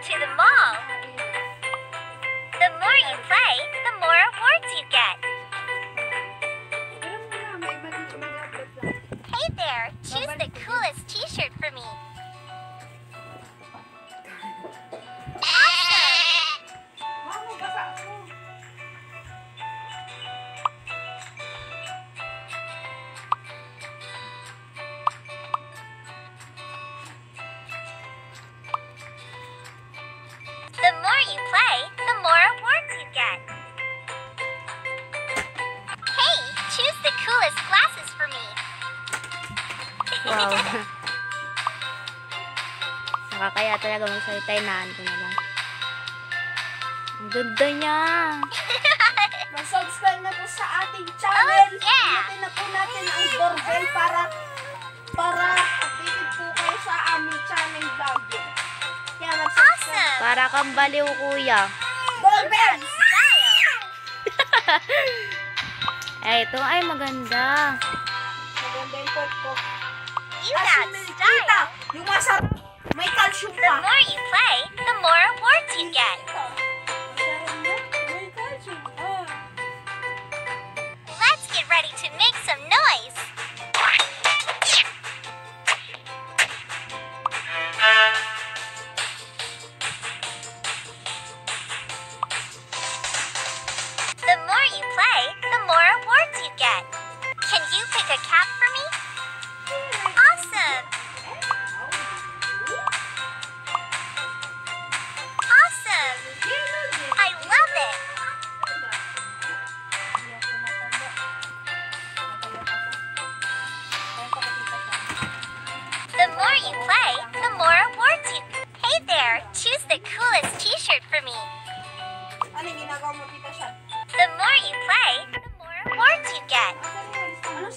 to the mall. The more you play, the more awards you get. Hey there, choose the coolest t-shirt for me. More you play, the more awards you get. Hey, choose the coolest glasses for me. Wow. Nakakaya talaga magsalita yung naan na lang. Ang ganda niya. Mag-subscribe na po sa ating channel. Oh, yeah. Pinutin na po natin ang Para kang baliw, kuya. Doorbell! Style! Eh, ito ay maganda. Maganda yung coat ko. Yung may- style! kita, yung masarap, may calcium The pa. more you play, the more awards you get. Can you pick a cap for me? Awesome! Awesome! I love it! The more you play, the more awards you. Hey there, choose the coolest T-shirt for me. Get.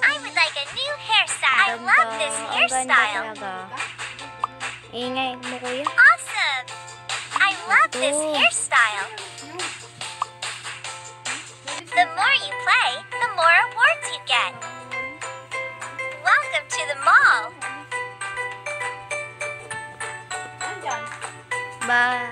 I would like a new hairstyle. I love this hairstyle. Awesome! I love this hairstyle. The more you play, the more awards you get. Welcome to the mall. Nandyan. Bye.